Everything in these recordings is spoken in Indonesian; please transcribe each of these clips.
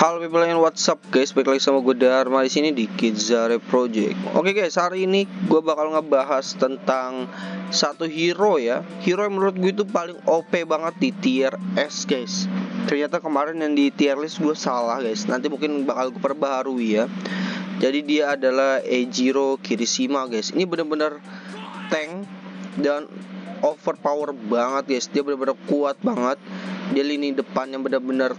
Halo people and what's up guys, balik lagi sama gue Dharma di sini di Kidzare Project. Oke guys, hari ini gue bakal ngebahas tentang satu hero ya. Hero yang menurut gue itu paling OP banget di tier S guys. Ternyata kemarin yang di tier list gue salah guys. Nanti mungkin bakal gue perbaharui ya. Jadi dia adalah Ejiro Kirishima guys. Ini bener-bener tank dan overpower banget guys. Dia bener-bener kuat banget. Dia lini depan yang bener-bener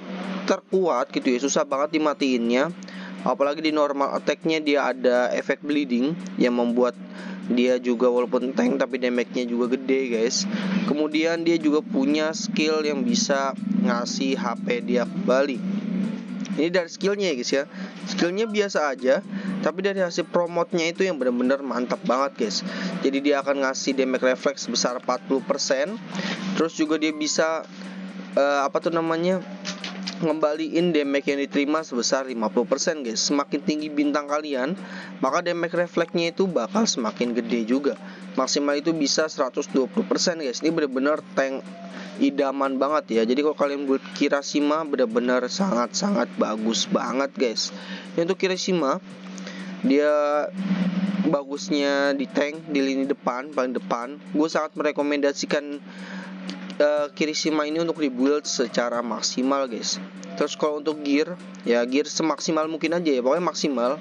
terkuat gitu ya. Susah banget dimatiinnya apalagi di normal attacknya dia ada efek bleeding yang membuat dia juga walaupun tank tapi damage-nya juga gede guys. Kemudian dia juga punya skill yang bisa ngasih HP dia kembali. Ini dari skillnya ya guys ya. Skillnya biasa aja tapi dari hasil promotnya itu yang benar-benar mantap banget guys. Jadi dia akan ngasih damage reflex sebesar 40% terus juga dia bisa uh, apa tuh namanya ngembaliin damage yang diterima sebesar 50% guys. Semakin tinggi bintang kalian Maka damage refleksnya itu bakal semakin gede juga. Maksimal itu bisa 120% guys. Ini bener-bener tank idaman banget ya. Jadi kalau kalian buat Kirashima bener-bener sangat-sangat bagus banget guys. Ini untuk Kirashima Dia bagusnya di tank di lini depan paling depan. Gue sangat merekomendasikan uh, Kirishima ini untuk dibuild secara maksimal guys. Terus kalau untuk gear ya gear semaksimal mungkin aja ya. Pokoknya maksimal.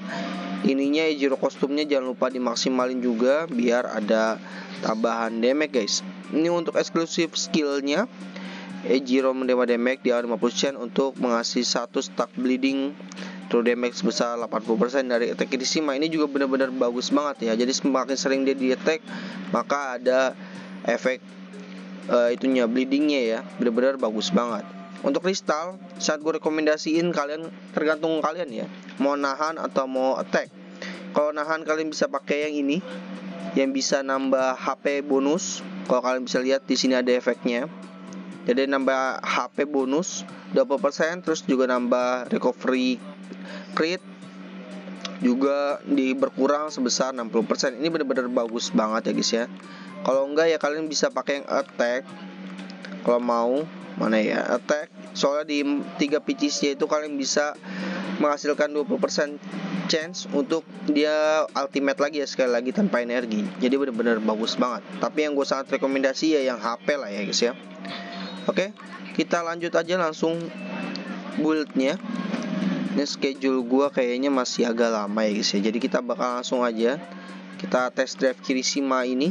Ininya Ejiro kostumnya jangan lupa dimaksimalin juga biar ada tambahan damage guys. Ini untuk eksklusif skillnya. Ejiro menerima damage di awal 50% untuk mengasih satu stack bleeding true damage sebesar 80% dari attack Kirishima ini juga benar-benar bagus banget ya. Jadi semakin sering dia di attack maka ada efek uh, itunya bleedingnya ya. Benar-benar bagus banget. Untuk kristal saat gue rekomendasiin kalian tergantung kalian ya mau nahan atau mau attack. Kalau nahan kalian bisa pakai yang ini yang bisa nambah HP bonus. Kalau kalian bisa lihat di sini ada efeknya jadi nambah HP bonus 20% terus juga nambah recovery crit juga di berkurang sebesar 60% ini benar-benar bagus banget ya guys ya. Kalau enggak ya kalian bisa pakai yang attack. Kalau mau mana ya attack. Soalnya di tiga PCC itu kalian bisa menghasilkan 20% chance untuk dia ultimate lagi ya sekali lagi tanpa energi. Jadi benar-benar bagus banget. Tapi yang gue sangat rekomendasi ya yang HP lah ya guys ya oke kita lanjut aja langsung buildnya. Ini schedule gue kayaknya masih agak lama ya guys ya. Jadi kita bakal langsung aja kita test drive Kirishima ini.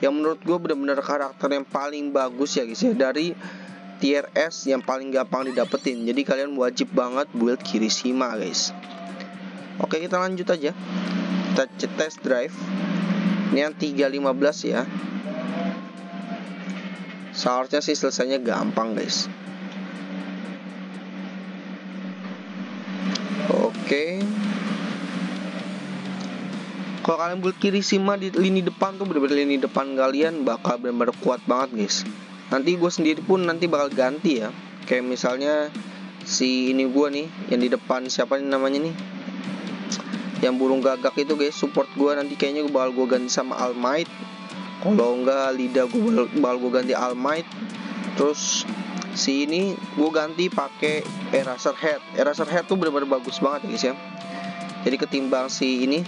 Yang menurut gue bener-bener karakter yang paling bagus ya guys ya dari tier S yang paling gampang didapetin. Jadi kalian wajib banget build Kirishima guys. Oke kita lanjut aja. Kita test drive. Ini yang 315 ya seharusnya sih selesainya gampang guys Oke. Kalau kalian build kiri sima di lini depan tuh bener-bener lini depan kalian bakal bener-bener kuat banget guys. Nanti gue sendiri pun nanti bakal ganti ya. Kayak misalnya si ini gue nih yang di depan siapa nih namanya nih? Yang burung gagak itu guys support gue nanti kayaknya gue bakal gue ganti sama All Might. Kalau enggak lidah gue bakal gue ganti All Might. Terus si ini gue ganti pakai eraser head. Eraser head tuh bener-bener bagus banget ya guys ya. Jadi ketimbang si ini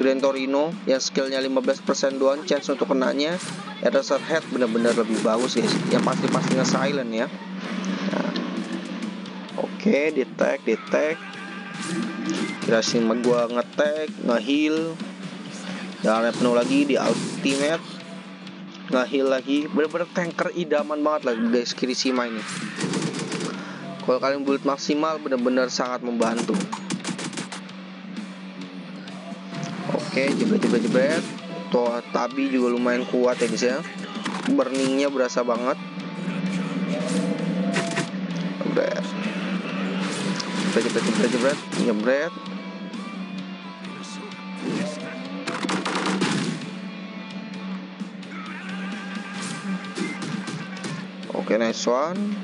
Grand Torino yang skillnya 15% doang chance untuk kenanya eraser head bener-bener lebih bagus guys. Yang pasti pastinya silent ya. Nah. oke okay, detect detect kira sih gue ngetek ngeheal dan penuh lagi di ultimate ngahil lagi. Bener-bener tanker idaman banget lah guys Kirishima ini. Kalau kalian build maksimal bener-bener sangat membantu. Oke jebret jebret jebret tuh tabi juga lumayan kuat ya guys ya. Burningnya berasa banget. Jebret. Jebret jebret jebret jebret Oke okay, nice one.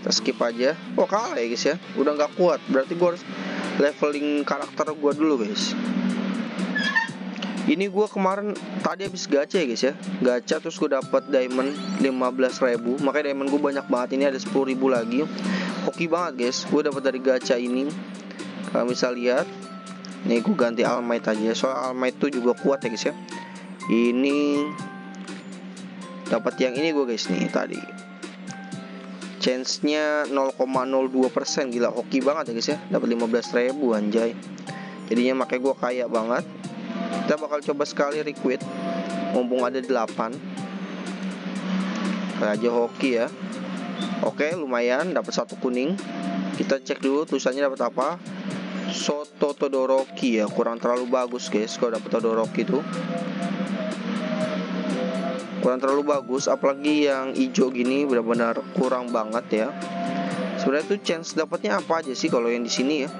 Kita skip aja. Oh kalah ya guys ya. Udah nggak kuat. Berarti gue harus leveling karakter gue dulu guys. Ini gue kemarin tadi habis gacha ya guys ya. Gacha terus gue dapat diamond 15.000 makanya diamond gue banyak banget. Ini ada 10.000 lagi. Hoki banget guys. Gue dapat dari gacha ini. Kalau bisa lihat nih gue ganti almight aja. Soal almight tuh juga kuat ya guys ya. Ini dapat yang ini gue guys nih tadi. Chance-nya 0,02% gila hoki banget ya guys ya. Dapat 15.000 anjay. Jadinya makanya gue kaya banget. Kita bakal coba sekali requit. Mumpung ada 8 kayak aja hoki ya. Oke lumayan. Dapat satu kuning. Kita cek dulu tulisannya dapat apa. Soto Todoroki ya. Kurang terlalu bagus guys kalau dapat Todoroki tuh kurang terlalu bagus apalagi yang hijau gini benar-benar kurang banget ya. Sebenarnya tuh chance dapatnya apa aja sih kalau yang di sini ya?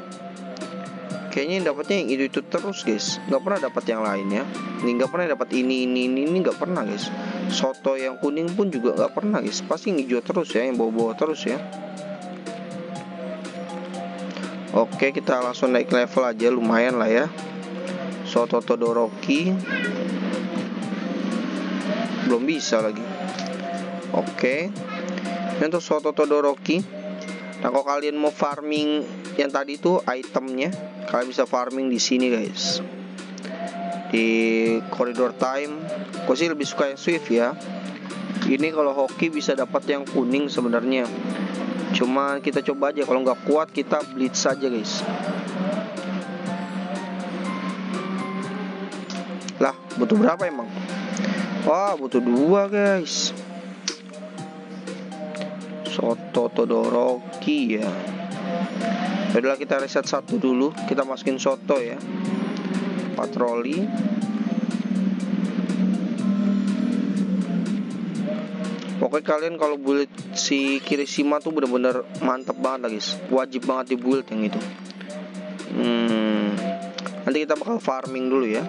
Kayaknya yang dapatnya yang itu itu terus guys. Nggak pernah dapat yang lain ya. Ini nggak pernah dapat ini ini ini ini nggak pernah guys. Soto yang kuning pun juga nggak pernah guys. Pasti hijau terus ya yang bawa-bawa terus ya. Oke kita langsung naik level aja. Lumayan lah ya. Soto Todoroki Belum bisa lagi. Oke. Ini untuk Soto Todoroki. Nah kalau kalian mau farming yang tadi tuh itemnya kalian bisa farming di sini guys. Di koridor time. Gue sih lebih suka yang swift ya. Ini kalau hoki bisa dapat yang kuning sebenarnya. Cuma kita coba aja. Kalau nggak kuat kita blitz saja guys. Lah butuh berapa emang wah butuh dua guys. Soto Todoroki ya. Adalah kita reset satu dulu. Kita masukin soto ya. Patroli. Pokoknya kalian kalau build si Kirishima tuh bener-bener mantep banget guys. Wajib banget di build yang itu. Hmm, Nanti kita bakal farming dulu ya.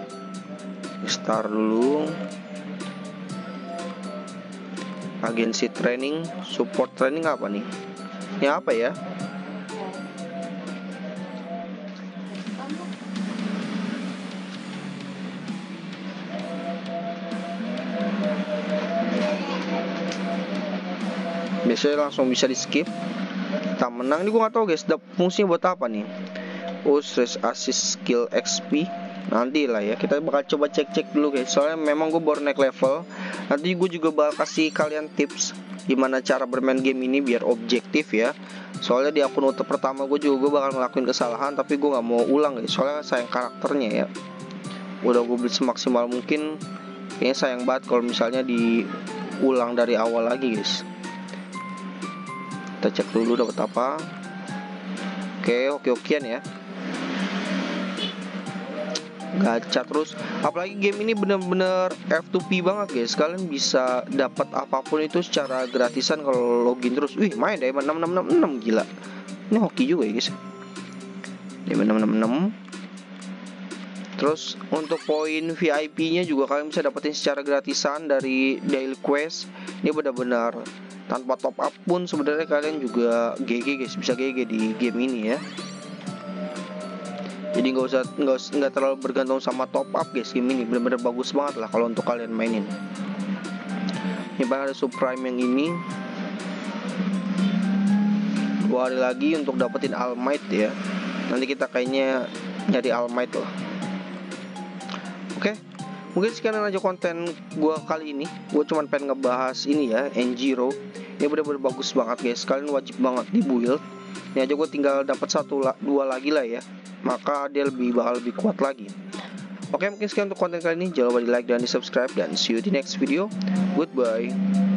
Start dulu Agensi training Support training apa nih? Ini apa ya? Biasanya langsung bisa di skip kita menang ini gue gak tau guys fungsinya buat apa nih? Stress assist skill XP nanti lah ya kita bakal coba cek-cek dulu guys. Soalnya memang gue baru naik level nanti gue juga bakal kasih kalian tips gimana cara bermain game ini biar objektif ya. Soalnya di akun auto pertama gue juga gue bakal ngelakuin kesalahan tapi gue nggak mau ulang guys soalnya sayang karakternya ya. Udah gue beli semaksimal mungkin. Kayaknya sayang banget kalau misalnya diulang dari awal lagi guys. Kita cek dulu dapat apa. Oke oke okean ya gacha terus apalagi game ini bener-bener F2P banget guys. Kalian bisa dapat apa pun itu secara gratisan kalau login terus. Wih main diamond 6666 gila. Ini hoki juga ya guys. Diamond 666 terus untuk poin VIP nya juga kalian bisa dapetin secara gratisan dari daily quest. Ini benar-benar tanpa top up pun sebenarnya kalian juga GG guys. Bisa GG di game ini ya jadi nggak usah nggak nggak terlalu bergantung sama top up guys. Game ini benar-benar bagus banget lah kalau untuk kalian mainin. Ini paling ada subprime yang ini. Dua hari lagi untuk dapetin almight ya. Nanti kita kayaknya nyari almight lah. Oke mungkin sekian aja konten gue kali ini. Gue cuman pengen ngebahas ini ya Enjiro ini bener-bener bagus banget guys. Kalian wajib banget di build. Ini aja gue tinggal dapat satu dua lagi lah ya maka dia lebih bakal lebih kuat lagi. Oke mungkin sekian untuk konten kali ini. Jangan lupa di like dan di subscribe dan see you di next video. Goodbye